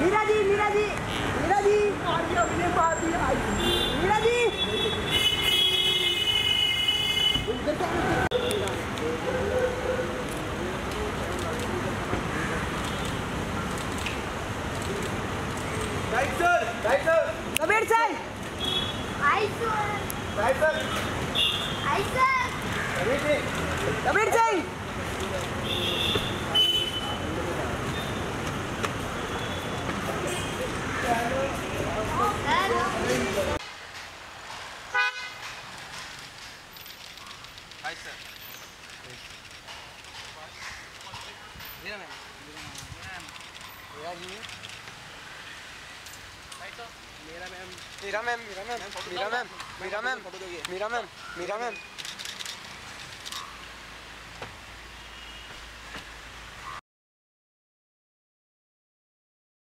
मीरा जी मीरा जी मीरा जी आइए अपने बात ही आइए Meera ji right sir. Right sir Kabir sir. Aye sir. Right sir aye sir. Kabir ji Kabir ji 나이스 밀어내 밀어내 Mírame, mírame, mírame, mírame, mírame, mírame, mírame, mírame.